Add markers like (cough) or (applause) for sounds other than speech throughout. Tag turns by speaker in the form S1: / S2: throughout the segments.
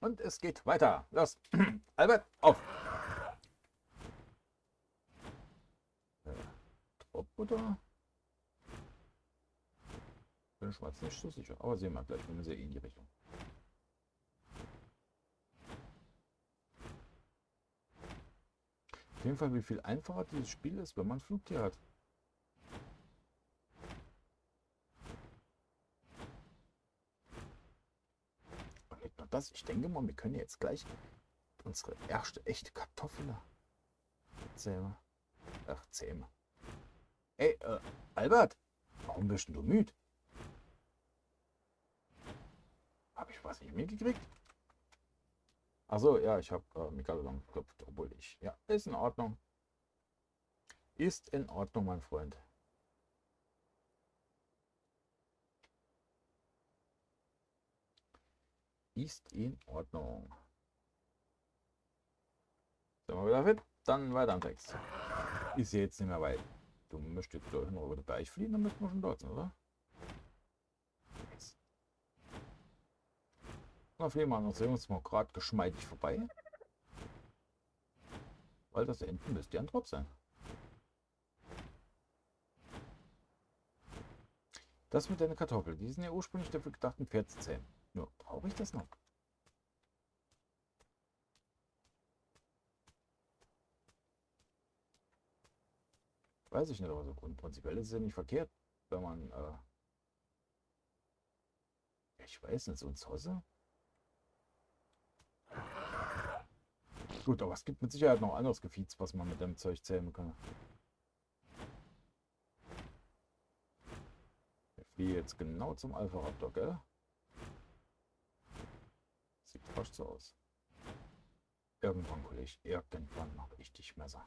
S1: Und es geht weiter. Los. (clears throat) Albert, auf. Äh, Tropfbutter? Bin ich mir jetzt nicht so sicher. Aber sehen wir gleich, wenn wir sehen in die Richtung. Auf jeden Fall, wie viel einfacher dieses Spiel ist, wenn man Flugtier hat. Nur das, ich denke mal, wir können jetzt gleich unsere erste echte Kartoffel zähmen. Ach, zähmen. Ey, äh, Albert, warum bist du müde? Habe ich was nicht mitgekriegt? Also ja, ich habe äh, Megalodon geklopft, obwohl ich. Ja, ist in Ordnung. Ist in Ordnung, mein Freund. Ist in Ordnung. Sind wir wieder fit? Dann weiter am Text. Ist jetzt nicht mehr weit. Du möchtest gleich noch über den Berg fliegen, dann müssen wir schon dort sein, oder? Na, fliegen wir noch uns mal gerade geschmeidig vorbei. Weil das da hinten müsste ja ein Drop sein. Das mit deiner Kartoffel, die sind ja ursprünglich dafür gedacht, ein Pferd zu zähmen. Nur, brauche ich das noch? Weiß ich nicht, aber so prinzipiell ist es ja nicht verkehrt, wenn man, äh ich weiß nicht, so ein Zosse Gut, aber es gibt mit Sicherheit noch anderes Gefiets, was man mit dem Zeug zähmen kann. Ich fliege jetzt genau zum Alpha Raptor, gell? Sieht fast so aus. Irgendwann, Kollege, irgendwann habe ich dich Messer.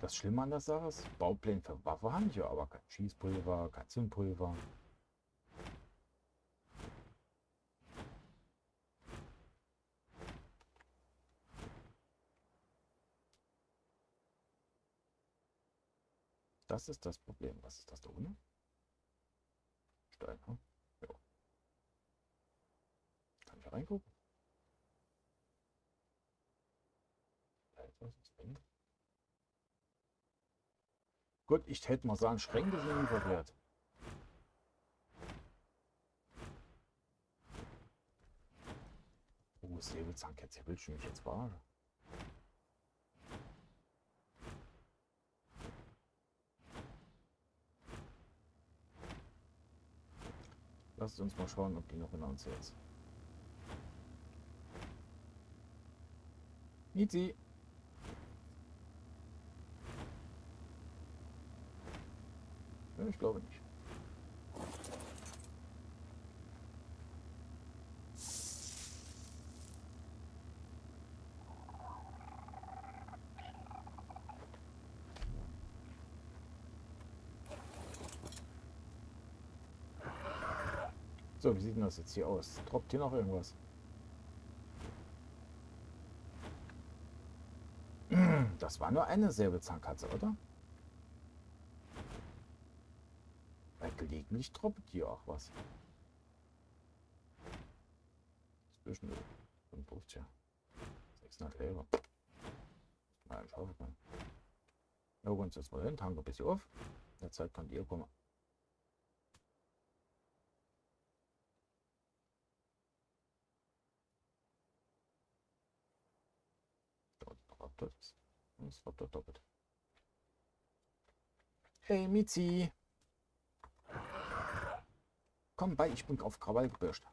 S1: Das Schlimme an der Sache ist, Baupläne für Waffe haben ich aber kein Schießpulver, kein Zündpulver. Das ist das Problem. Was ist das da unten? Stein, hm? Ja. Kann ich reingucken? Gut, ich hätte mal sagen, Schränke sind nie verkehrt. Oh, jetzt willst du mich jetzt verarschen. Lasst uns mal schauen, ob die noch in uns ist. Mizi. Ich glaube nicht. So, wie sieht denn das jetzt hier aus? Droppt hier noch irgendwas? (clears throat) Das war nur eine Säbelzahnkatze, oder? gelegentlich droppt hier auch was. Zwischen 55. 600 Leben. Mal schauen. Ja, uns jetzt mal hin, tanken ein bisschen auf. In der Zeit könnt ihr kommen. Das war doppelt. Hey Mizi! Komm bei, ich bin auf Krawall gebürscht.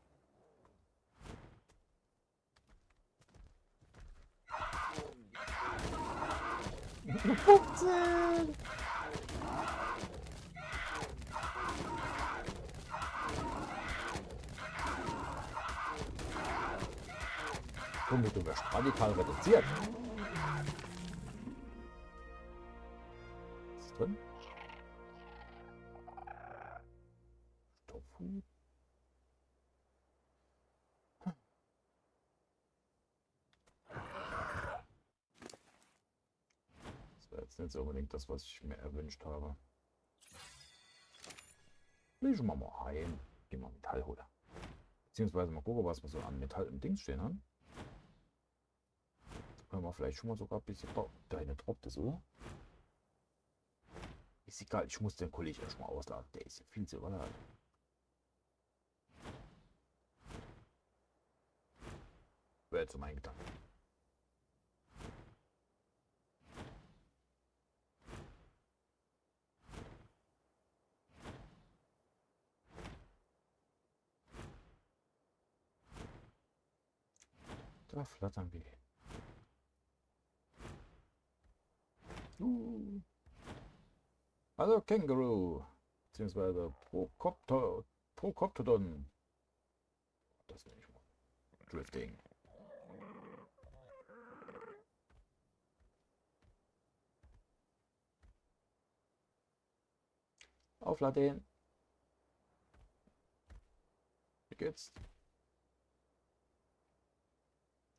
S1: Komm, du wirst radikal reduziert. Drin? Hm. Das war jetzt nicht so unbedingt das, was ich mir erwünscht habe. Legen wir mal heim. Gehen wir Metall holen. Beziehungsweise mal gucken, was wir so an Metall im Dings stehen haben. Können wir vielleicht schon mal sogar ein bisschen... Deine droppt es, oder? Ist egal, ich muss den Kollegen erstmal ausladen. Der ist ja viel zu überladen. Wäre jetzt so mein Gedanke. Da flattern wir. Uh. Also Känguru, beziehungsweise Procopter, Procoptodon. Das nenne ich mal. Drifting. Aufladen. Wie geht's?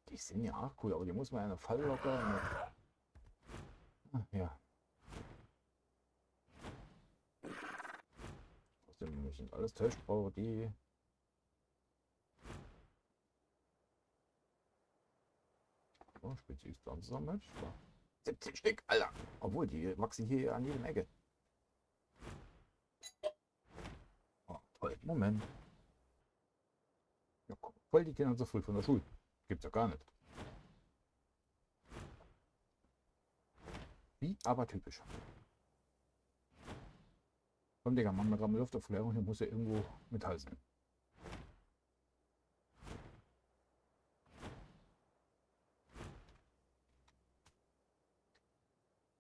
S1: Die sind ja auch cool, aber die muss man eine Falllocker. Eine... Ah, ja. Sind alles Testbauer, die. Oh, spezifisch zusammen. 17 Stück, Alter. Obwohl, die wachsen hier an jedem Ecke. Oh, toll. Moment. Ja, guck, voll die Kinder so früh von der Schule. Gibt's ja gar nicht. Wie aber typisch. Komm, Digga, mach mir gerade Luftaufklärung. Hier muss ja irgendwo Metall sein.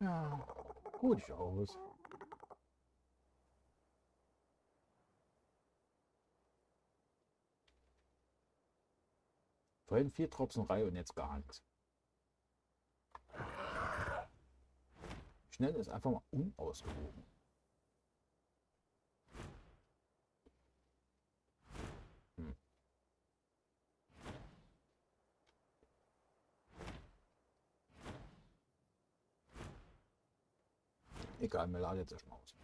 S1: Ja, gut aus. Vorhin vier Tropfen Reihe und jetzt gar nichts. Schnell ist einfach mal unausgewogen. Egal, mir ladet jetzt erstmal aus.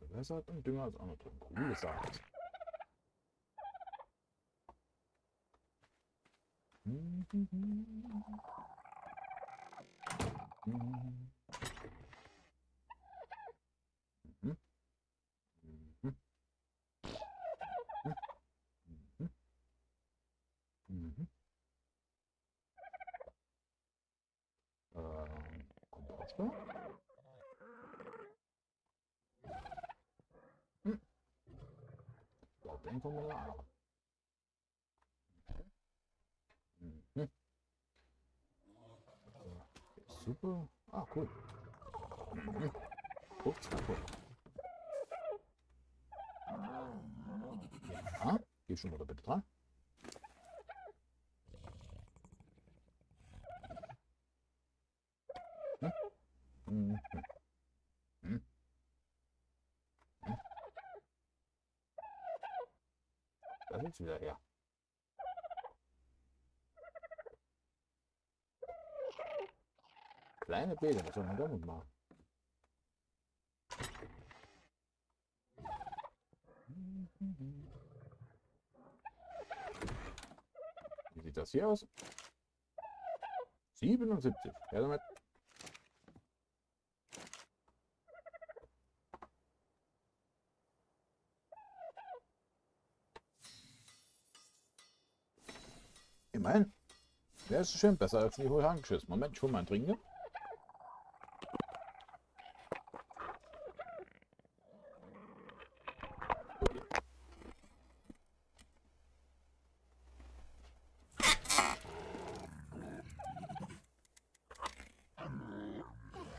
S1: Bewässert und Dünger ist auch noch drin. Cool gesagt. Mhm. Mhm. Mhm. Ähm, Komposter? Hm. Auch. Mhm. Super. Ah, cool. Mhm. Ups, kaputt. Ja, geh schon da bitte dran. Mhm. Mhm. Sie wieder her. Kleine Bilder, was soll man damit machen? Wie sieht das hier aus? 77. Ja, damit. Ja, ist schön besser als die hohe Handgeschiss. Moment, ich hol mal einen Trinken.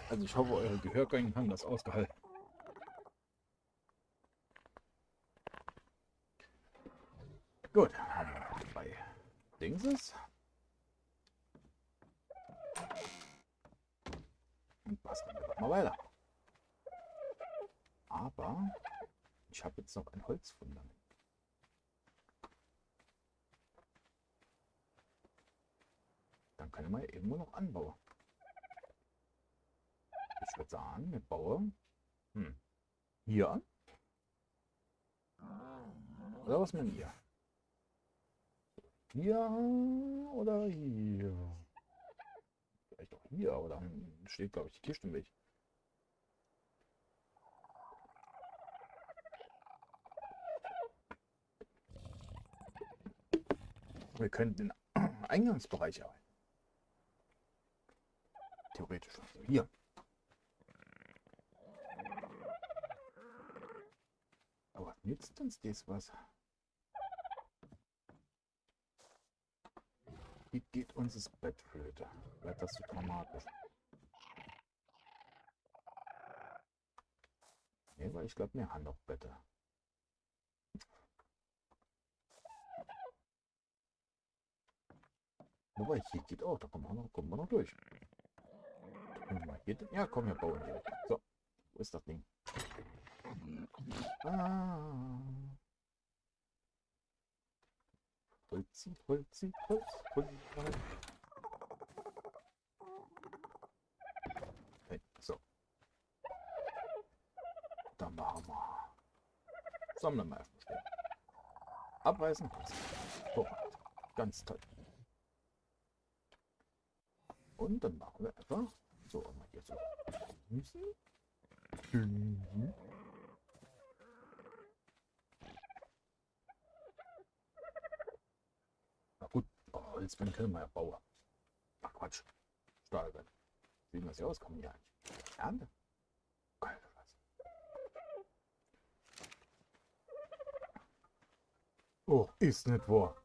S1: Also ich hoffe, eure Gehörgänge haben das ausgehalten. Gut, haben wir noch zwei Dingses. Und basteln mal weiter. Aber Ich habe jetzt noch ein Holzfundament. Dann können wir irgendwo noch anbauen. Ich würde sagen, wir bauen hm, hier an. Oder was man hier? Hier oder hier? Hier, oder steht, glaube ich, die Weg. Wir könnten den Eingangsbereich erhalten. Theoretisch. Hier. Aber nützt uns das was? Wie geht uns das Bett flöte? Bleibt das so dramatisch? Nee, weil ich glaube, wir haben noch Bette. Wobei, hier geht auch, da kommen wir noch, kommen wir noch durch. mal hier, ja, komm, wir bauen direkt. So, wo ist das Ding? Ah. Holzi, Holzi, Holz, Holz. Hey, so. Dann machen wir. Sammeln wir erstmal stehen. Abreißen. Vorrat. Ganz toll. Und dann machen wir einfach so mal hier so. Müssen. Mhm. Na gut, Holzbänden können wir ja bauen. Ach Quatsch. Stahlbett. Sieht das hier aus? Kommen die eigentlich? Ernte? Geil, Scheiße. Oh, ist nicht wahr.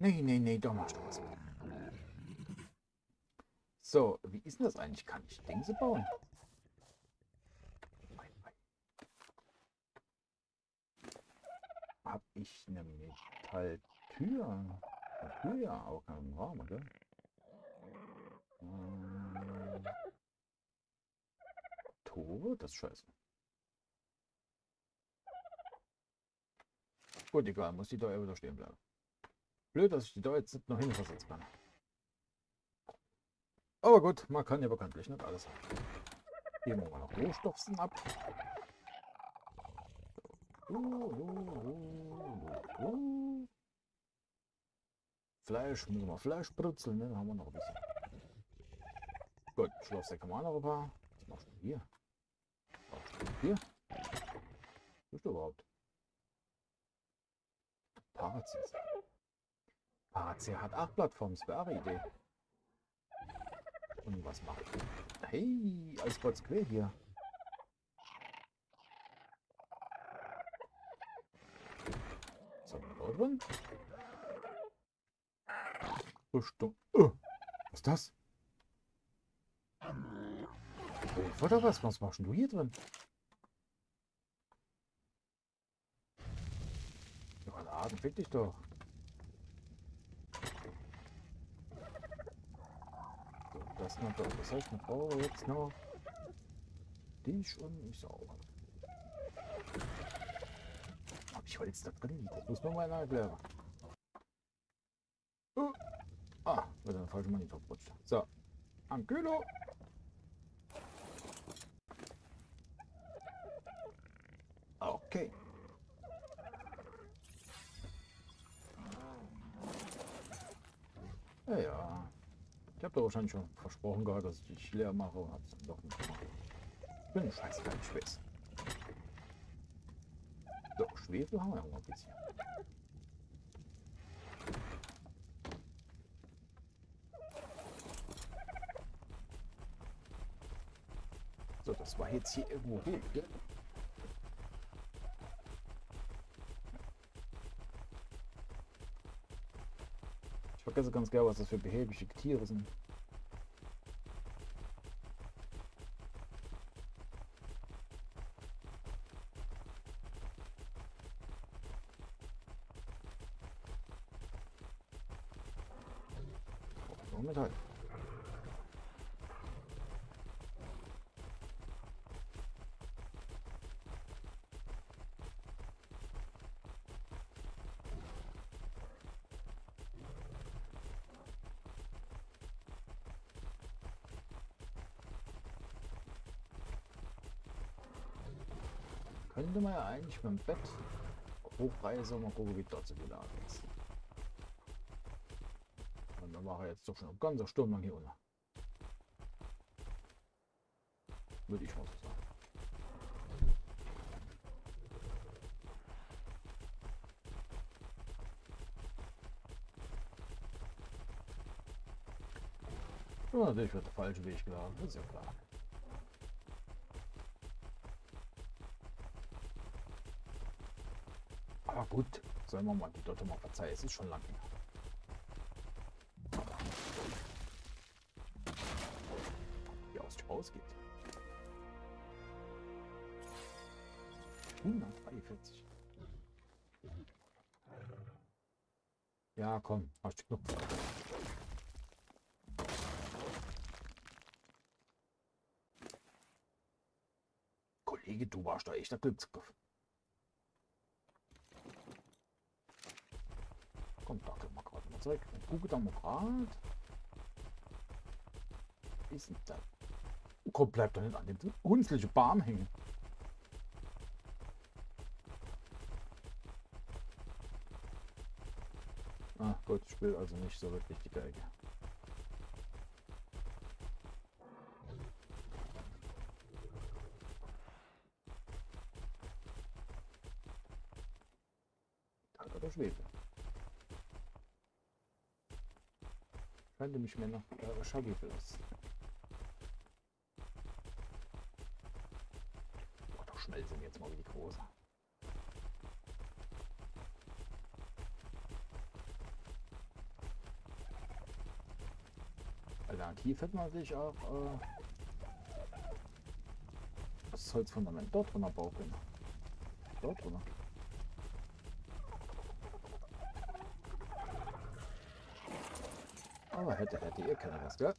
S1: Nee, nee, nee, doch du was. So, wie ist denn das eigentlich? Kann ich Dingse bauen? Hab ich eine Metalltür? Tür auch im Raum, oder? Ähm, Tore? Das ist scheiße. Gut, egal, muss die da wieder stehen bleiben. Blöd, dass ich die da jetzt noch hinversetzen kann. Aber gut, man kann ja bekanntlich nicht alles haben. Machen wir noch Rohstoffsen ab. Fleisch, müssen wir Fleisch brutzeln, ne? Dann haben wir noch ein bisschen. Gut, Schlafsäcke haben wir noch ein paar. Was machst du hier? Was machst du hier? Was bist du überhaupt? Parazis. AC hat acht Plattformen, das wäre Idee. Und was macht? Hey, alles kurz quer hier. So, drin. Rüstung. Oh, was ist das? Oh, oder was? Was machst du hier drin? Ja, Laden, fick dich doch. das noch da. Das heißt, man braucht jetzt noch dich und ich sauber. Holz da drin? Das muss man mal erklären. Uh. Ah, wird ein falscher Monitor rutscht. So. Ankylo. Okay. Ja, ja. Ich habe da wahrscheinlich schon versprochen gehabt, dass ich dich leer mache und hab's doch nicht gemacht. Ich bin ein scheiß kein So, Schwefel haben wir noch ein bisschen. So, das war jetzt hier irgendwo gut, gell? Ich vergesse ganz gerne, was das für behäbige Tiere sind. Oh, Metall. Könnte man ja eigentlich mit dem Bett hochreisen und mal gucken, wie dort so Lage ist. Und dann war er jetzt doch schon ein ganzer Sturm lang hier unten. Würde ich mal so sagen. Ja, natürlich wird der falsche Weg gelaufen, das ist ja klar. Aber gut, sollen wir mal die Dotte mal verzeihen, es ist schon lange her. Wie aus ausgeht. 143. Ja, komm, hast du Knopf. Kollege, du warst da echt der Glücksgriff. Komm, da können wir gerade gerade. Wie ist denn das? Komm, bleib doch nicht an dem hunzlichen Baum hängen. Ah, gut, ich spiele also nicht so wirklich die Geige. Oder Schwebe. Mir noch äh, Schaubi verlassen. Oh, doch schmelzen jetzt mal die Große. Alternativ hätte man sich auch äh, das Holzfundament dort drunter bauen können. Dort drunter. Aber hätte, hätte ihr keiner was, gell?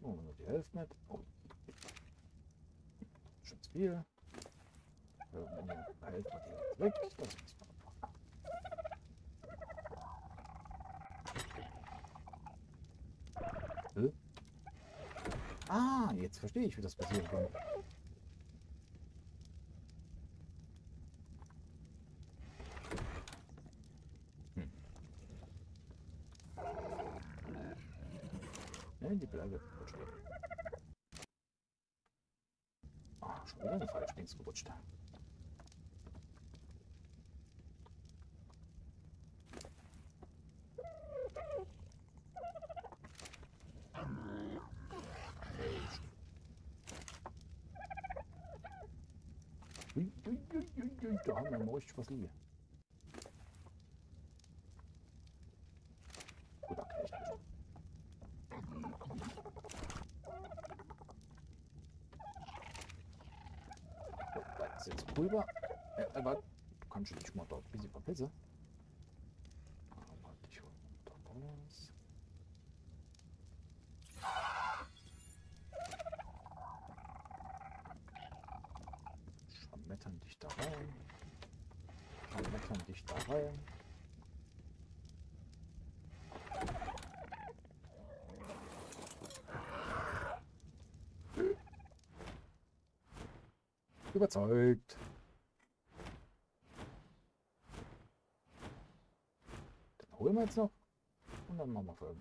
S1: Nur die Hälfte nicht. Oh. Schon zu viel. Irgendwann hält man die weg. Das muss? Ah, jetzt verstehe ich, wie das passieren kann. українську почту. Ой-ой-ой-ой-ой, да, на мощь послия. Mal dort ein bisschen verpissen. Aber ich hol da raus. Schmettern dich da rein. Schmettern dich da rein. Überzeugt. Dann holen wir jetzt noch und dann machen wir Folgen.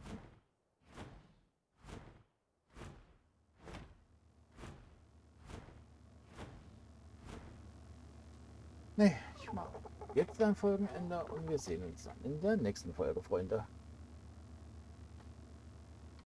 S1: Nee, ich mache jetzt ein Folgenende und wir sehen uns dann in der nächsten Folge, Freunde.